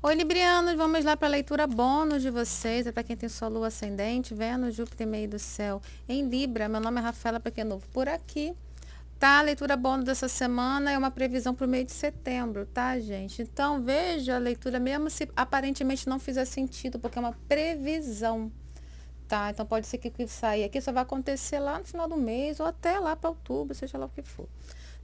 Oi, Librianos, vamos lá para a leitura bônus de vocês. É para quem tem sua lua ascendente, Vênus, Júpiter meio do céu em Libra. Meu nome é Rafaela, para quem é novo por aqui. Tá, a leitura bônus dessa semana é uma previsão para o mês de setembro, tá, gente? Então, veja a leitura, mesmo se aparentemente não fizer sentido, porque é uma previsão, tá? Então, pode ser que o que sair aqui só vai acontecer lá no final do mês ou até lá para outubro, seja lá o que for.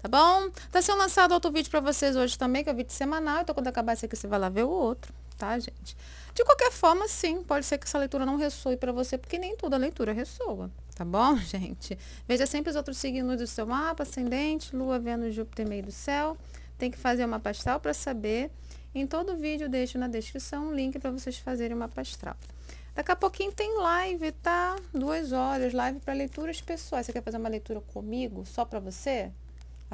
Tá bom? Tá sendo lançado outro vídeo para vocês hoje também, que é o vídeo semanal. Então, quando acabar esse aqui, você vai lá ver o outro, tá, gente? De qualquer forma, sim, pode ser que essa leitura não ressoe para você, porque nem toda leitura ressoa, tá bom, gente? Veja sempre os outros signos do seu mapa, ascendente, lua, Vênus, Júpiter, meio do céu. Tem que fazer uma astral para saber. Em todo vídeo, deixo na descrição um link para vocês fazerem uma astral. Daqui a pouquinho tem live, tá? Duas horas, live para leituras pessoais. Você quer fazer uma leitura comigo, só para você?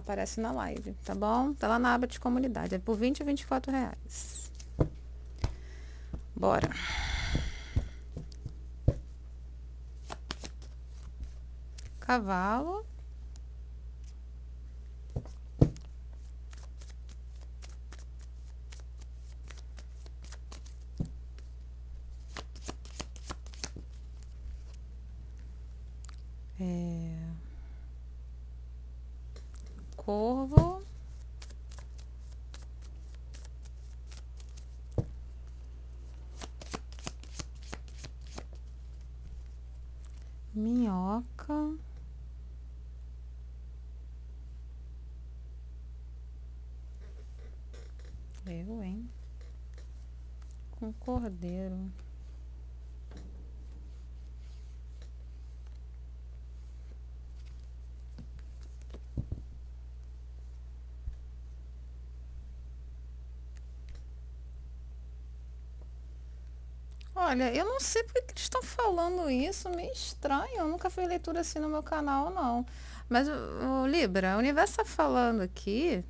Aparece na live, tá bom? Tá lá na aba de comunidade. É por 20 a 24 reais. Bora. Cavalo. Eu, hein? Com cordeiro. Olha, eu não sei porque que eles estão falando isso, meio estranho. Eu nunca fiz leitura assim no meu canal, não. Mas, o, Libra, o universo está falando aqui.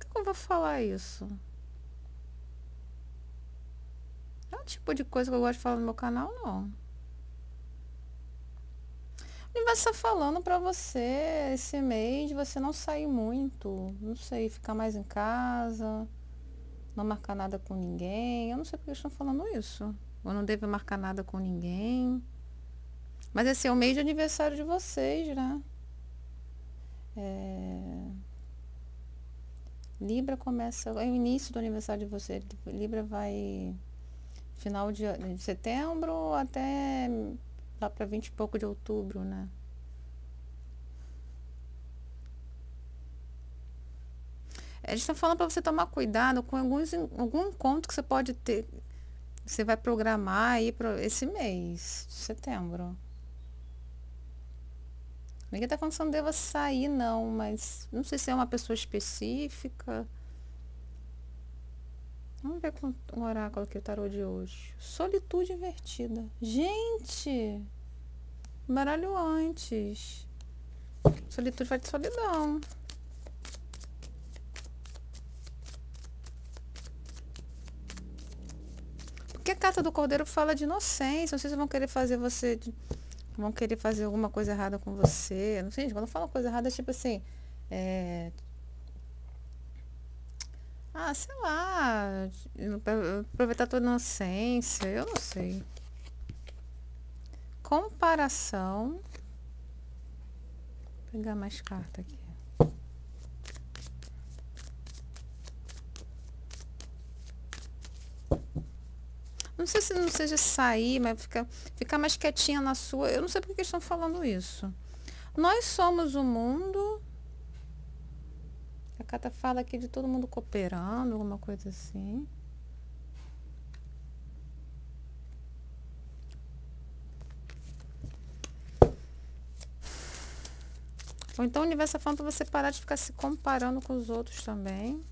É que eu vou falar isso? É um tipo de coisa que eu gosto de falar no meu canal, não. O universo está falando para você esse mês, você não sair muito. Não sei, ficar mais em casa não marcar nada com ninguém. Eu não sei porque eles estão falando isso. Eu não devo marcar nada com ninguém. Mas esse é o mês de aniversário de vocês, né? É... Libra começa, é o início do aniversário de vocês. Libra vai final de, de setembro até lá para 20 e pouco de outubro, né? Eles estão falando para você tomar cuidado com alguns, algum encontro que você pode ter você vai programar aí para esse mês de setembro. Ninguém está falando que você não deva sair, não, mas não sei se é uma pessoa específica. Vamos ver com o oráculo que o tarô de hoje. Solitude invertida. Gente! Baralho antes. Solitude vai de solidão. Porque a carta do cordeiro fala de inocência. Não sei se vão querer fazer você. Vão querer fazer alguma coisa errada com você. Não sei, quando fala coisa errada, é tipo assim. É, ah, sei lá. Aproveitar toda a inocência. Eu não sei. Comparação. Vou pegar mais carta aqui. Não sei se não seja sair, mas ficar, ficar mais quietinha na sua. Eu não sei porque eles estão falando isso. Nós somos o mundo. A Cata fala aqui de todo mundo cooperando, alguma coisa assim. Ou então o universo está falando para você parar de ficar se comparando com os outros também.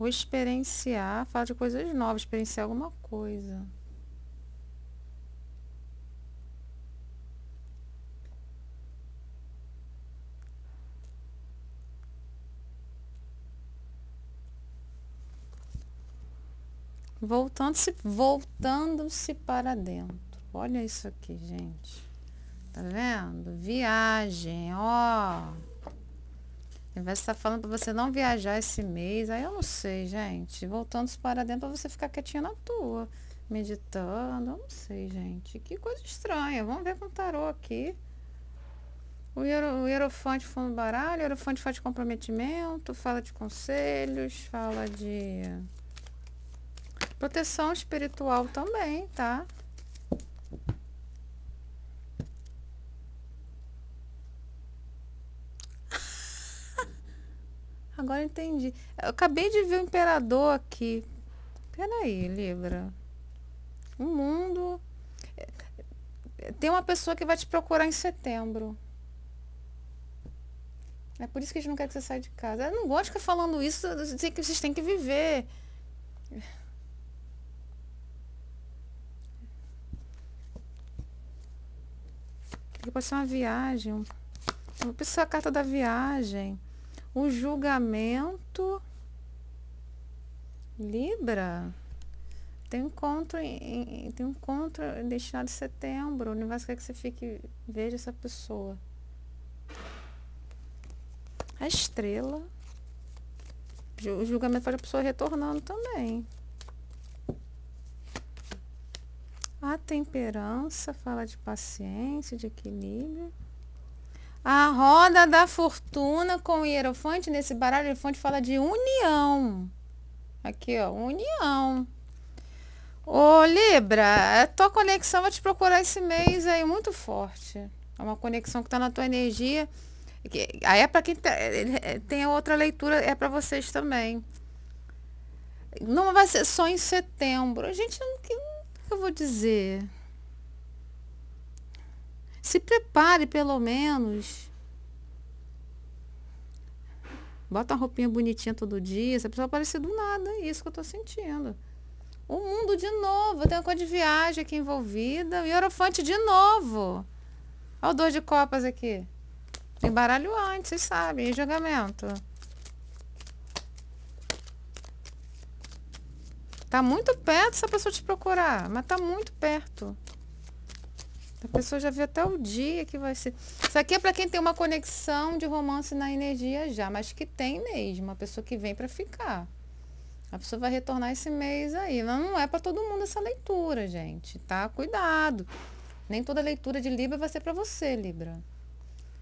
Ou experienciar, falar de coisas novas, experienciar alguma coisa. Voltando-se voltando-se para dentro. Olha isso aqui, gente. Tá vendo? Viagem, ó. Universo está falando para você não viajar esse mês. Aí eu não sei, gente. Voltando para dentro para você ficar quietinha na tua. Meditando. Eu não sei, gente. Que coisa estranha. Vamos ver com o tarô aqui. O, hiero, o hierofante fundo baralho, o hierofante fala de comprometimento, fala de conselhos, fala de proteção espiritual também, tá? Agora entendi. Eu acabei de ver o imperador aqui. Peraí, Libra. O mundo. Tem uma pessoa que vai te procurar em setembro. É por isso que a gente não quer que você saia de casa. Eu não gosto de ficar falando isso, que vocês têm que viver. Pode ser uma viagem. Uma pessoa a carta da viagem. O julgamento. Libra. Tem encontro em, tem encontro destinado em setembro. O universo quer que você fique, veja essa pessoa. A estrela. O julgamento faz a pessoa retornando também. A temperança fala de paciência, de equilíbrio. A roda da fortuna com o hierofante, nesse baralho, o hierofante fala de união. Aqui, ó, união. Ô, Libra, a tua conexão vai te procurar esse mês aí muito forte. É uma conexão que está na tua energia. Aí é para quem tá, tem a outra leitura, é para vocês também. Não vai ser só em setembro. A gente não. O que eu vou dizer? Se prepare pelo menos. Bota uma roupinha bonitinha todo dia. Você precisa aparecer do nada. É isso que eu estou sentindo. O mundo de novo. Tem uma coisa de viagem aqui envolvida. E Orofante de novo. Olha o dois de copas aqui. Tem baralho antes, vocês sabem. E julgamento. Tá muito perto essa pessoa te procurar. Mas tá muito perto. A pessoa já viu até o dia que vai ser. Isso aqui é para quem tem uma conexão de romance na energia já, mas que tem mesmo. Uma pessoa que vem para ficar. A pessoa vai retornar esse mês aí. Não é para todo mundo essa leitura, gente. Tá? Cuidado. Nem toda leitura de Libra vai ser para você, Libra.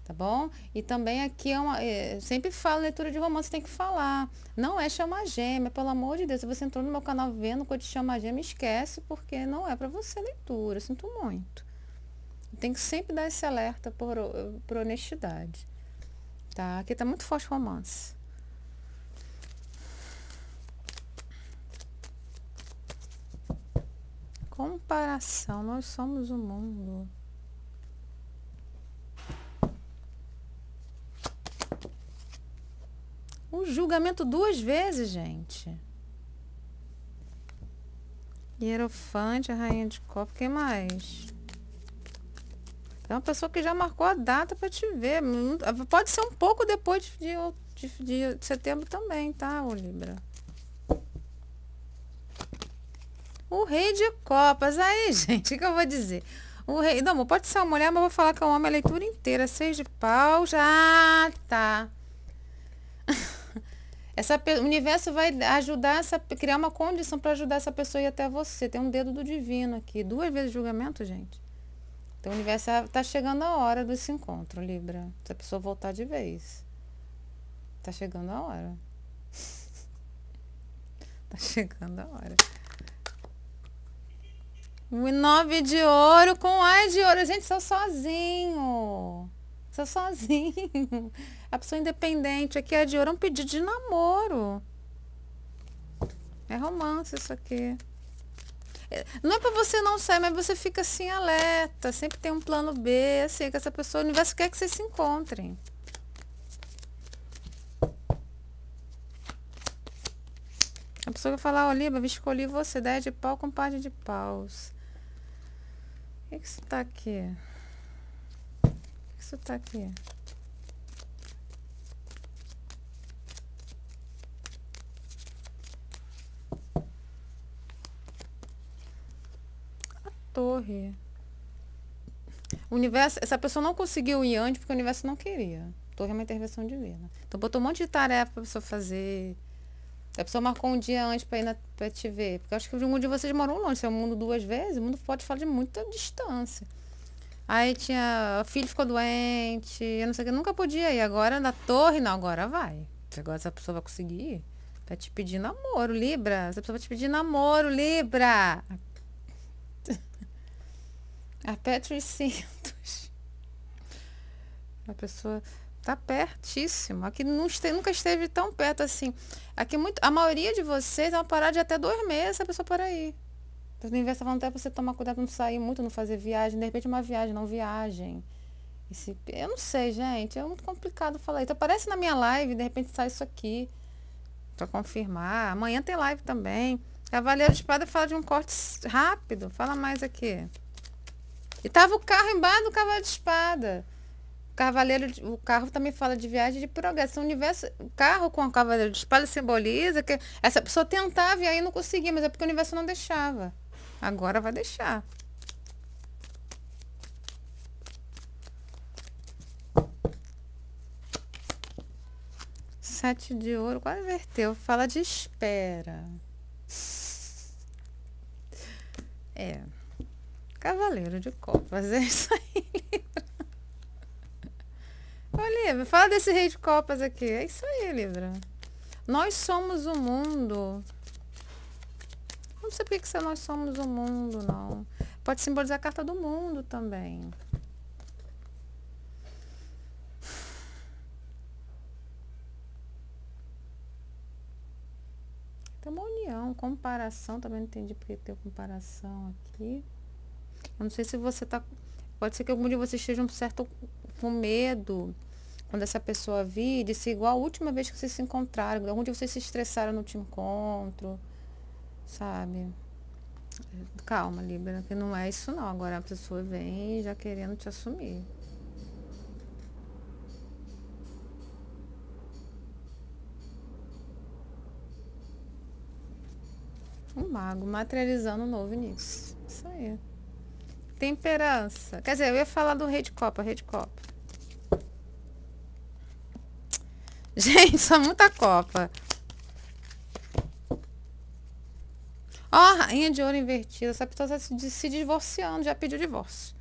Tá bom? E também aqui é uma. É, sempre falo leitura de romance, tem que falar. Não é chamar gêmea, pelo amor de Deus. Se você entrou no meu canal vendo quando te chama gêmea, esquece, porque não é para você leitura. Sinto muito. Tem que sempre dar esse alerta por, por honestidade. Tá? Aqui tá muito forte romance. Comparação, nós somos o mundo. O julgamento duas vezes, gente. Hierofante, a rainha de copo, quem mais? É uma pessoa que já marcou a data para te ver. Pode ser um pouco depois de, de, de setembro também, tá, o Libra? O rei de copas. Aí, gente, o que eu vou dizer? O rei. Não, pode ser uma mulher, mas vou falar que é um homem a leitura inteira. Seis de pau. Já tá. Essa, o universo vai ajudar essa. criar uma condição para ajudar essa pessoa a ir até você. Tem um dedo do divino aqui. Duas vezes julgamento, gente. Então o universo está chegando a hora desse encontro, Libra. Se a pessoa voltar de vez. Está chegando a hora. Está chegando a hora. Nove de ouro com ai de ouro. Gente, sou sozinho. Sou sozinho. A pessoa independente. Aqui é de ouro é um pedido de namoro. É romance isso aqui. Não é para você não sair, mas você fica assim alerta. Sempre tem um plano B, assim, que essa pessoa, o universo quer que vocês se encontrem. A pessoa vai falar, Oliva, escolhi você, 10 de pau com parte de paus. O que, que isso tá aqui? O que isso tá aqui? Torre. O universo, essa pessoa não conseguiu ir antes porque o universo não queria. torre é uma intervenção divina. Então botou um monte de tarefa pra pessoa fazer. A pessoa marcou um dia antes para ir na, pra te ver. Porque eu acho que o mundo de vocês moram longe. Se é o mundo duas vezes, o mundo pode falar de muita distância. Aí tinha. O filho ficou doente, eu não sei o que, nunca podia ir. Agora na torre, não, agora vai. Agora essa pessoa vai conseguir ir. Vai te pedir namoro, Libra. Essa pessoa vai te pedir namoro, Libra. Aperte os cintos. A pessoa tá pertíssimo. Aqui nunca esteve tão perto assim. Aqui muito, a maioria de vocês vão parar de até dois meses a pessoa para aí. Então, no inverso, falando até você tomar cuidado, não sair muito, não fazer viagem. De repente, uma viagem, não viagem. Esse, eu não sei, gente. É muito complicado falar isso. Aparece na minha live, de repente sai isso aqui. Pra confirmar. Amanhã tem live também. Cavaleiro de Espada fala de um corte rápido. Fala mais aqui. E tava o carro embaixo do cavalo de espada. O cavaleiro, o carro também fala de viagem de progresso. O universo, o carro com o cavaleiro de espada simboliza que essa pessoa tentava e aí não conseguia, mas é porque o universo não deixava. Agora vai deixar. Sete de ouro, quase inverteu. Fala de espera. É. Cavaleiro de copas, é isso aí, Libra. Ô, Libra, fala desse rei de copas aqui. É isso aí, Libra. Nós somos o mundo. Não sei porque que nós somos o mundo, não. Pode simbolizar a carta do mundo também. Tem uma união, comparação, também não entendi porque tem comparação aqui. Eu não sei se você tá. Pode ser que algum de vocês esteja um certo com medo quando essa pessoa vir, de ser igual a última vez que vocês se encontraram. Algum de vocês se estressaram no último encontro, sabe? Calma, Libra, que não é isso não. Agora a pessoa vem já querendo te assumir. Um mago materializando um novo início. Isso aí. Temperança. Quer dizer, eu ia falar do rei de copa, rei de copa. Gente, só muita copa. Ó, oh, rainha de ouro invertida. Essa pessoa está se divorciando, já pediu divórcio.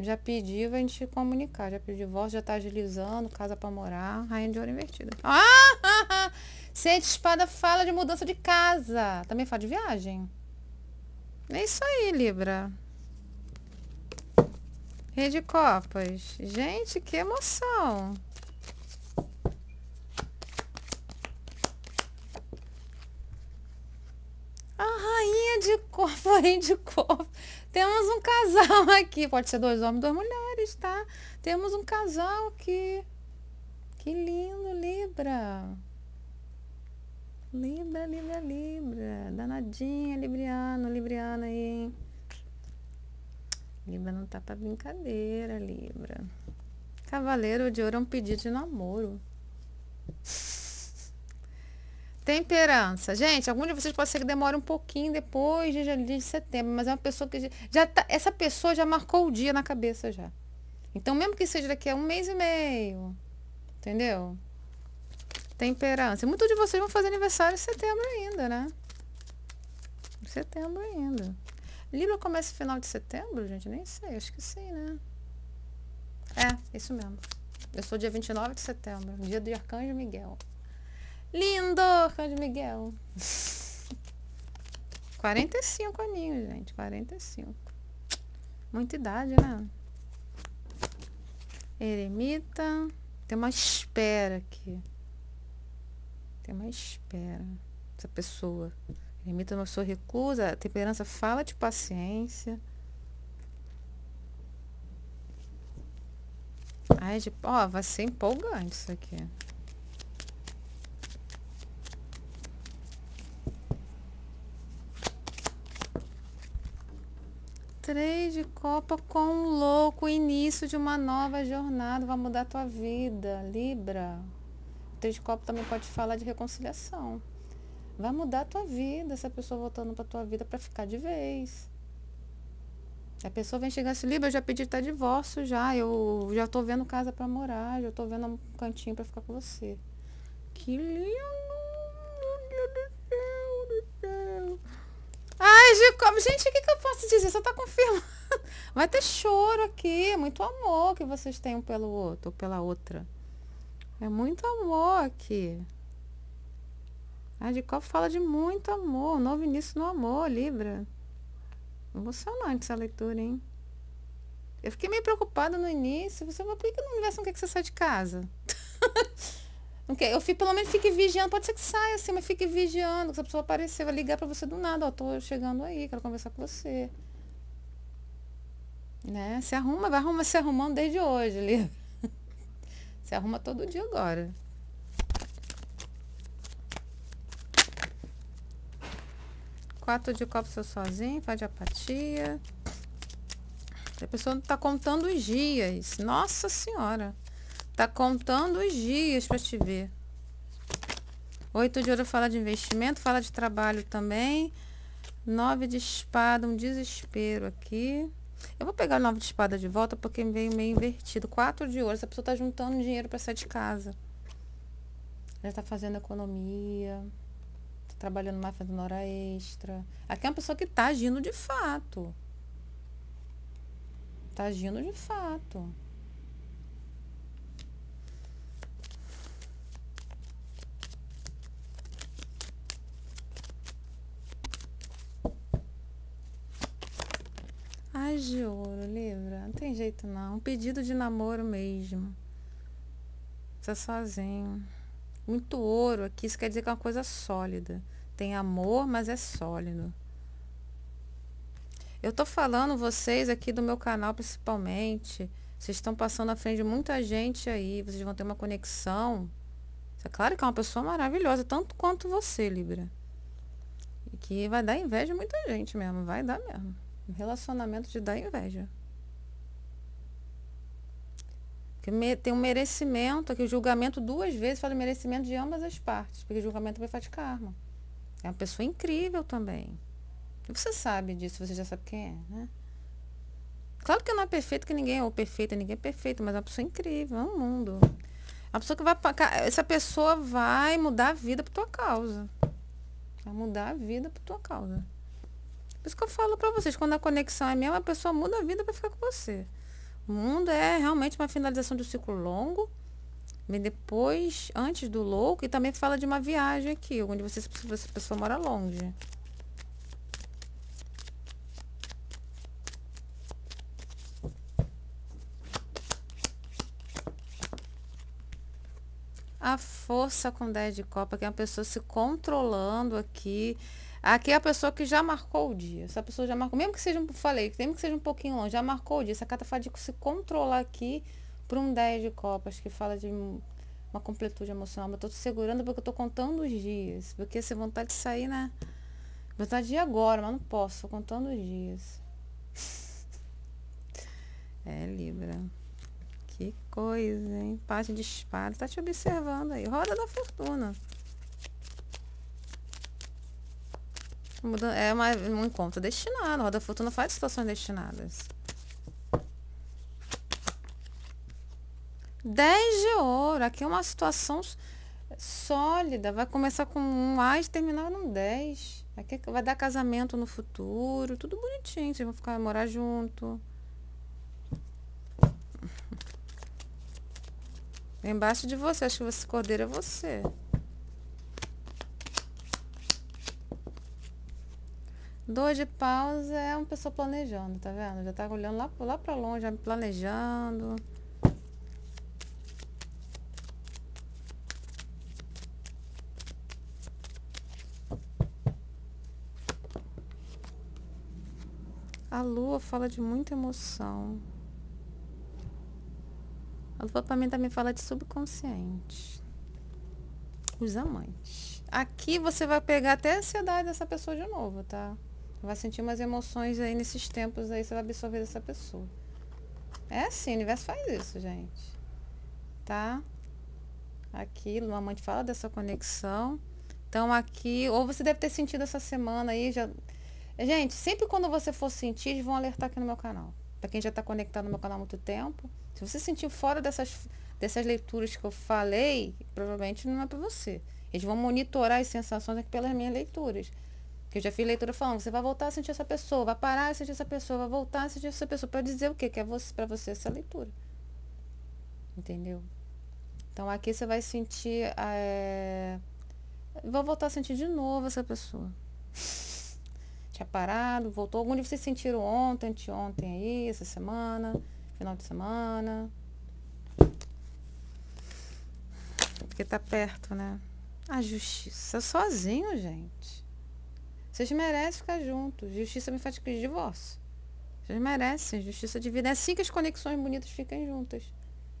Já pediu a gente comunicar. Já pediu divórcio, já está agilizando, casa para morar. Rainha de ouro invertida. Ah! Sete espada fala de mudança de casa. Também fala de viagem. É isso aí, Libra. Rei de copas. Gente, que emoção. A rainha de copa, rei de copa. Temos um casal aqui. Pode ser dois homens, duas mulheres, tá? Temos um casal aqui. Que lindo, Libra. Libra, Libra, Libra. Danadinha, Libriano, Libriana aí, hein? Libra não tá pra brincadeira, Libra. Cavaleiro de ouro é um pedido de namoro. Temperança. Gente, algum de vocês pode ser que demore um pouquinho depois de, de setembro, mas é uma pessoa que já, tá, essa pessoa já marcou o dia na cabeça já. Então, mesmo que seja daqui a um mês e meio, entendeu? Temperança. Muitos de vocês vão fazer aniversário em setembro ainda, né? Em setembro ainda. Libra começa final de setembro, gente? Nem sei, acho que sim, né? É, isso mesmo. Eu sou dia 29 de setembro, dia do Arcanjo Miguel. Lindo, Arcanjo Miguel. 45 aninhos, gente. 45. Muita idade, né? Eremita. Tem uma espera aqui. Tem uma espera. Essa pessoa. Limita uma sua recusa, a temperança fala de paciência. Ai, de, ó, vai ser empolgante isso aqui. Três de copa com um louco, início de uma nova jornada, vai mudar a tua vida, Libra. Três de copa também pode falar de reconciliação. Vai mudar a tua vida, essa pessoa voltando para tua vida para ficar de vez. A pessoa vem chegar assim, Libra, eu já pedi até divórcio já, eu já tô vendo casa para morar, já tô vendo um cantinho para ficar com você. Que lindo! Meu Deus do céu. Ai, gente, o que, que eu posso dizer? Só tá confirmando. Vai ter choro aqui, é muito amor que vocês têm um pelo outro ou pela outra. É muito amor aqui. A Jacob fala de muito amor, novo início no amor, Libra. Emocionante essa leitura, hein? Eu fiquei meio preocupada no início. Você falou, por que no universo não quer que você saia de casa? não. Eu fico, pelo menos fique vigiando. Pode ser que saia assim, mas fique vigiando. Se a pessoa aparecer, vai ligar para você do nada. Ó, tô chegando aí, quero conversar com você. Né? Se arruma, vai arrumar se arrumando desde hoje, ali. se arruma todo dia agora. Quatro de copo seu sozinho, faz de apatia. A pessoa está contando os dias. Nossa senhora. Tá contando os dias para te ver. Oito de ouro fala de investimento, fala de trabalho também. Nove de espada, um desespero aqui. Eu vou pegar o nove de espada de volta porque veio meio invertido. Quatro de ouro, essa pessoa está juntando dinheiro para sair de casa. Já está fazendo economia trabalhando mais, fazendo hora extra. Aqui é uma pessoa que está agindo de fato. Está agindo de fato. Ai, de ouro, Libra. Não tem jeito não. Um pedido de namoro mesmo. Tá sozinho. Muito ouro aqui, isso quer dizer que é uma coisa sólida. Tem amor, mas é sólido. Eu tô falando vocês aqui do meu canal principalmente. Vocês estão passando à frente de muita gente aí. Vocês vão ter uma conexão. É claro que é uma pessoa maravilhosa, tanto quanto você, Libra. E que vai dar inveja a muita gente mesmo. Vai dar mesmo. Um relacionamento de dar inveja. Porque tem um merecimento aqui, o julgamento duas vezes fala merecimento de ambas as partes, porque o julgamento vai fazer karma. É uma pessoa incrível também. Você sabe disso, você já sabe quem é, né? Claro que não é perfeito, que ninguém é ou perfeito, ninguém é perfeito, mas é uma pessoa incrível, é um mundo. Uma pessoa que vai. Essa pessoa vai mudar a vida por tua causa. Vai mudar a vida por tua causa. Por isso que eu falo pra vocês, quando a conexão é mesmo, a pessoa muda a vida para ficar com você. O mundo é realmente uma finalização de um ciclo longo. Vem depois, antes do louco, e também fala de uma viagem aqui, onde você, essa pessoa mora longe. A força com 10 de copa, que é uma pessoa se controlando aqui, Aqui é a pessoa que já marcou o dia. Essa pessoa já marcou, mesmo que seja, falei, mesmo que seja um pouquinho longe, já marcou o dia. Essa carta fala de se controlar aqui por um 10 de copas, que fala de uma completude emocional. Mas eu tô segurando porque eu tô contando os dias. Porque se vontade de sair, né? Vontade de ir agora, mas não posso, tô contando os dias. é, Libra. Que coisa, hein? Parte de espada. Tá te observando aí. Roda da fortuna. É uma, um encontro destinado. Roda Fortuna faz situações destinadas. 10 de ouro. Aqui é uma situação sólida. Vai começar com um A e terminar num 10. Aqui vai dar casamento no futuro. Tudo bonitinho. Vocês vão ficar morar junto. Embaixo de você. Acho que você cordeiro é você. Dois de paus é uma pessoa planejando, tá vendo? Já tá olhando lá, lá pra longe, já planejando. A lua fala de muita emoção. A lua pra mim também fala de subconsciente. Os amantes. Aqui você vai pegar até a ansiedade dessa pessoa de novo, tá? Vai sentir umas emoções aí nesses tempos aí, você vai absorver dessa pessoa. É assim, o universo faz isso, gente. Tá? Aqui, a amante fala dessa conexão. Então aqui, ou você deve ter sentido essa semana aí, já Gente, sempre quando você for sentir, vão alertar aqui no meu canal. Para quem já está conectado no meu canal há muito tempo. Se você sentiu fora dessas, dessas leituras que eu falei, provavelmente não é para você. Eles vão monitorar as sensações aqui pelas minhas leituras. Que eu já fiz leitura falando, você vai voltar a sentir essa pessoa, vai parar a sentir essa pessoa, vai voltar a sentir essa pessoa, para dizer o quê? Que é você, para você essa leitura. Entendeu? Então aqui você vai sentir. É... Vou voltar a sentir de novo essa pessoa. Tinha parado, voltou. Algum de vocês sentiram ontem, anteontem aí, essa semana, final de semana. Porque tá perto, né? A justiça sozinho, gente. Vocês merecem ficar juntos. Justiça me faz de divórcio. Vocês merecem. Justiça de vida. É assim que as conexões bonitas ficam juntas.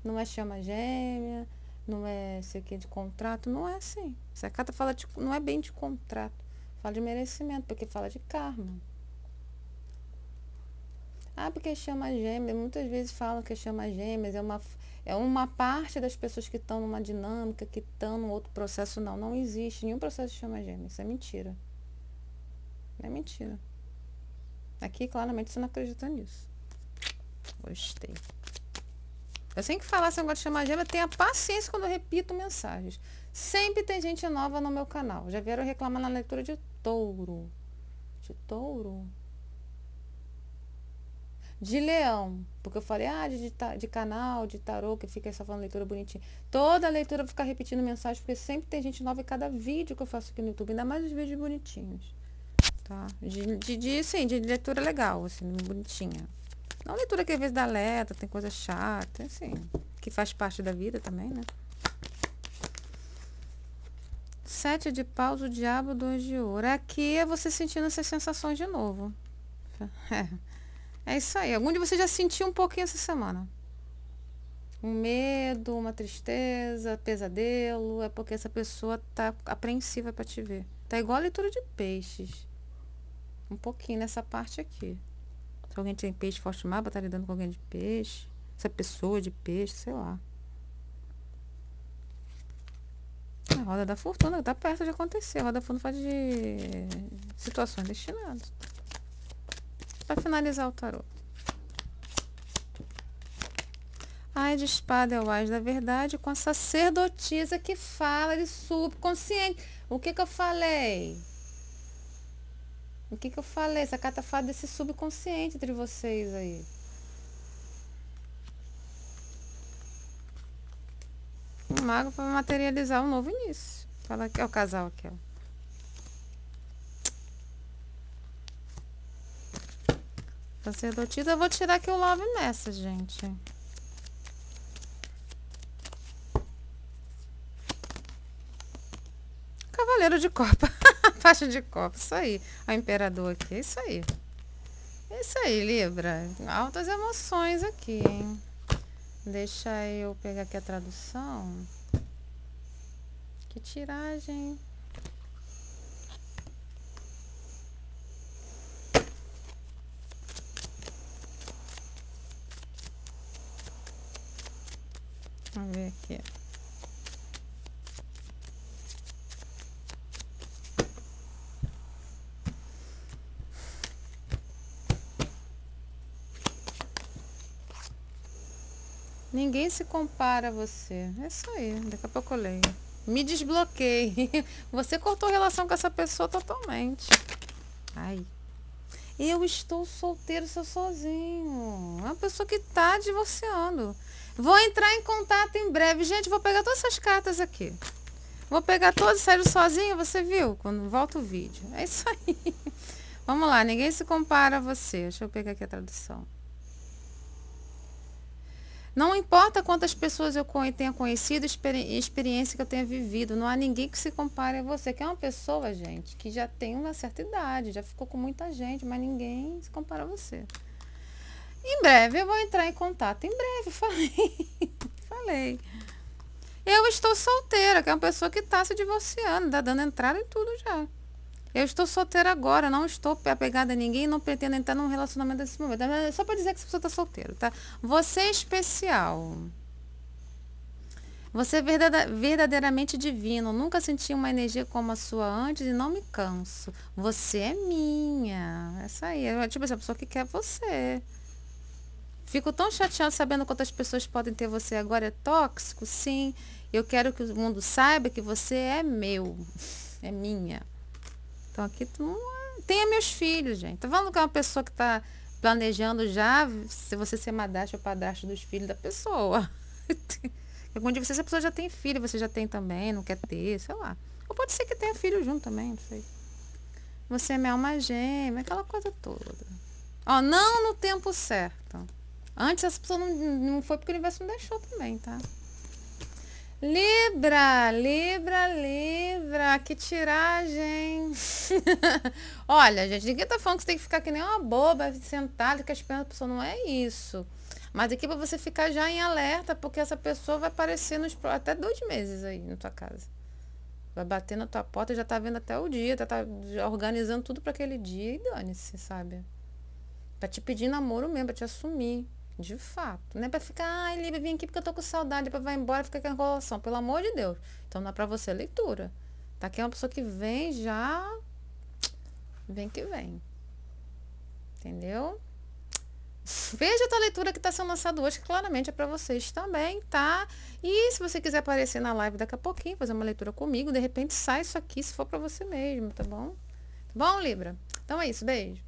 Não é chama gêmea, não é sei que de contrato. Não é assim. Essa carta fala de, não é bem de contrato. Fala de merecimento, porque fala de karma. Ah, porque chama gêmeas. Muitas vezes falam que chama gêmeas. É uma, é uma parte das pessoas que estão numa dinâmica, que estão num outro processo. Não, não existe nenhum processo de chama gêmeas. Isso é mentira. É mentira. Aqui, claramente, você não acredita nisso. Gostei. Eu sempre que falar esse negócio de chamar gêmea, tenha paciência quando eu repito mensagens. Sempre tem gente nova no meu canal. Já vieram reclamar na leitura de touro. De touro? De leão. Porque eu falei, ah, de, de canal, de tarô, que fica só falando leitura bonitinha. Toda leitura eu vou ficar repetindo mensagem, porque sempre tem gente nova em cada vídeo que eu faço aqui no YouTube. Ainda mais os vídeos bonitinhos tá? De, de, de, sim, de leitura legal, assim, bonitinha. Não leitura que às vezes dá letra, tem coisa chata, assim, que faz parte da vida também, né? Sete de paus, o diabo, dois de ouro. Aqui é você sentindo essas sensações de novo. É, é isso aí. Algum de vocês já sentiu um pouquinho essa semana? Um medo, uma tristeza, pesadelo. É porque essa pessoa tá apreensiva para te ver. Tá igual a leitura de peixes um pouquinho nessa parte aqui. Se alguém tem peixe forte mapa, tá lidando com alguém de peixe. Essa pessoa de peixe, sei lá. A roda da fortuna tá perto de acontecer. Roda da fortuna faz de situações destinadas. Para finalizar o tarô. Ai de espada é o ás da verdade com a sacerdotisa que fala de subconsciente. O que que eu falei? O que, que eu falei? Essa carta fala desse subconsciente entre vocês aí. O mago para materializar um novo início. Fala que é o casal aqui, ó. Sacerdotisa, eu vou tirar aqui o Love Message, gente. Cavaleiro de Copa. faixa de copo, isso aí. O imperador aqui, isso aí. Isso aí, Libra. Altas emoções aqui, hein? Deixa eu pegar aqui a tradução. Que tiragem. Vamos ver aqui. Ninguém se compara a você. É isso aí. Daqui a pouco eu leio. Me desbloqueei. Você cortou relação com essa pessoa totalmente. Ai. Eu estou solteiro, sou sozinho. É uma pessoa que está divorciando. Vou entrar em contato em breve. Gente, vou pegar todas essas cartas aqui. Vou pegar todas, saiu sozinho, você viu? Quando volta o vídeo. É isso aí. Vamos lá, ninguém se compara a você. Deixa eu pegar aqui a tradução. Não importa quantas pessoas eu tenha conhecido, experi experiência que eu tenha vivido, não há ninguém que se compare a você, que é uma pessoa, gente, que já tem uma certa idade, já ficou com muita gente, mas ninguém se compara a você. Em breve eu vou entrar em contato. Em breve, falei. falei. Eu estou solteira, que é uma pessoa que está se divorciando, está dando entrada em tudo já. Eu estou solteira agora, não estou apegada a ninguém, não pretendo entrar num relacionamento nesse momento. É só para dizer que essa pessoa está solteira, tá? Você é especial. Você é verdadeiramente divino. Nunca senti uma energia como a sua antes e não me canso. Você é minha. Essa aí. É tipo essa pessoa que quer você. Fico tão chateada sabendo quantas pessoas podem ter você agora. É tóxico? Sim. Eu quero que o mundo saiba que você é meu. É minha. Então aqui tu não tenha meus filhos, gente. Tá falando que é uma pessoa que está planejando já se você ser madrasta ou padrasto dos filhos da pessoa. Algum dia você, se a pessoa já tem filho, você já tem também, não quer ter, sei lá. Ou pode ser que tenha filho junto também, não sei. Você é minha alma gêmea, aquela coisa toda. Ó, não no tempo certo. Antes essa pessoa não, não foi porque o universo não deixou também, tá? Libra, Libra, Libra, que tiragem. Olha, gente, ninguém tá falando que você tem que ficar que nem uma boba, sentada, que as pernas da pessoa não é isso. Mas aqui para você ficar já em alerta, porque essa pessoa vai aparecer nos até dois meses aí na tua casa. Vai bater na tua porta, já tá vendo até o dia, tá, tá organizando tudo para aquele dia e dane-se, sabe? Pra te pedir namoro mesmo, pra te assumir. De fato. Não é pra ficar, ai, Líbia, vem aqui porque eu tô com saudade, depois vai embora fica com a enrolação. Pelo amor de Deus. Então é pra você leitura. Tá aqui é uma pessoa que vem já. Vem que vem. Entendeu? Veja a leitura que está sendo lançada hoje, que claramente é para vocês também, tá? E se você quiser aparecer na live daqui a pouquinho, fazer uma leitura comigo, de repente sai isso aqui, se for para você mesmo, tá bom? Tá bom, Libra? Então é isso, beijo.